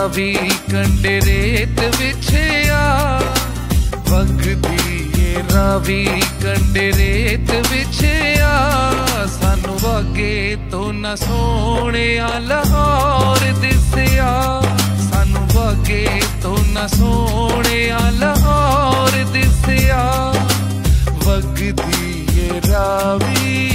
ਰਾਵੀ ਕੰਡੇ ਰੇਤ ਵਿਛਿਆ। ਵਗਦੀ ਏ ਰਾਵੀ ਕੰਡੇ ਰੇਤ ਵਿਛਿਆ। ਸਾਨੂੰ ਵਾਗੇ ਤੋਂ ਨਾ ਸੋਹਣਿਆ ਲਾਹੌਰ ਦਿਸਿਆ। ਸਾਨੂੰ ਵਾਗੇ ਤੋਂ ਨਾ ਸੋਹਣਿਆ ਲਾਹੌਰ ਦਿਸਿਆ। ਵਗਦੀ ਏ ਰਾਵੀ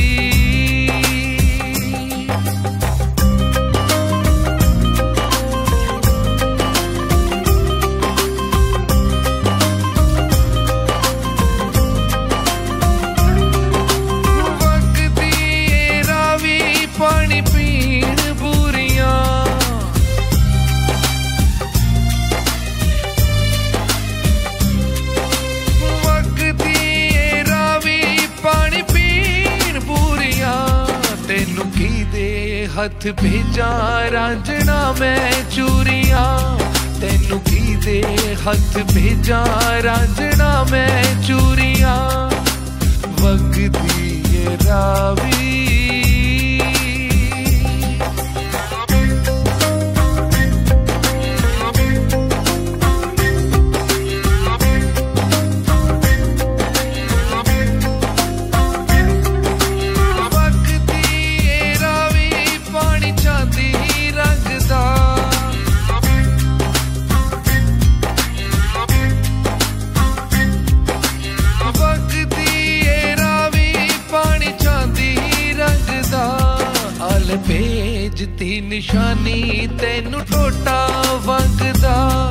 ਤੈਨੂੰ ਕੀ ਦੇ ਹੱਥ ਭੇਜਾਂ ਰਾਂਝਣਾ ਮੈਂ ਚੂਰੀਆਂ ਤੈਨੂੰ ਕੀ ਦੇ ਹੱਥ ਭੇਜਾਂ ਰਾਂਝਣਾ ਮੈਂ ਚੂਰੀਆਂ ਵਗਦੀ ਏ ਰਾਵੀ ਭੇਜਤੀ ਨਿਸ਼ਾਨੀ ਤੈਨੂੰ ਟੋਟਾ ਵਗਦਾ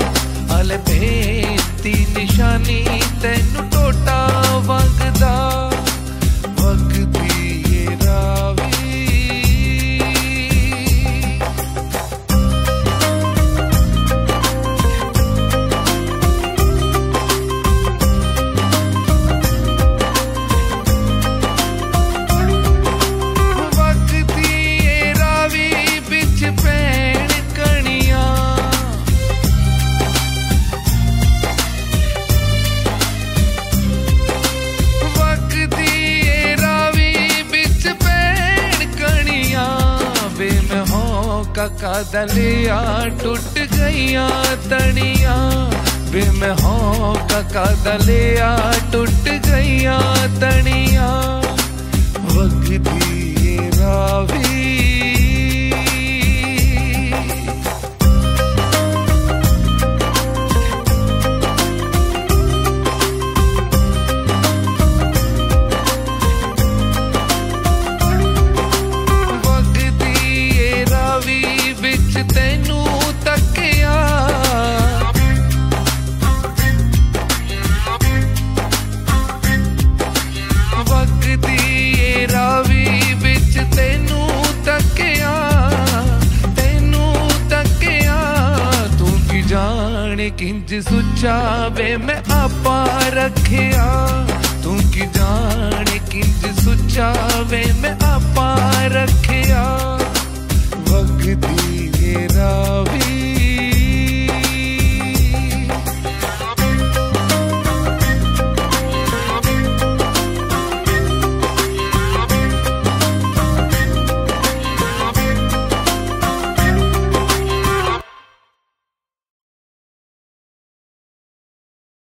ਅਲ ਭੇਜਤੀ ਨਿਸ਼ਾਨੀ ਤੈਨੂੰ कदलिया टूट गईया तनिया। बिम हो कदलिया टूट गईया तड़िया वक्त ਜਾਣੇ ਕਿੰਜ ਸੁਚਾਵੇ ਮੈਂ ਆਪਾ ਰੱਖਿਆ ਤੂੰ ਕੀ ਜਾਣੇ ਕਿੰਜ ਸੁਚਾਵੇ ਮੈਂ ਆਪਾ ਰੱਖਿਆ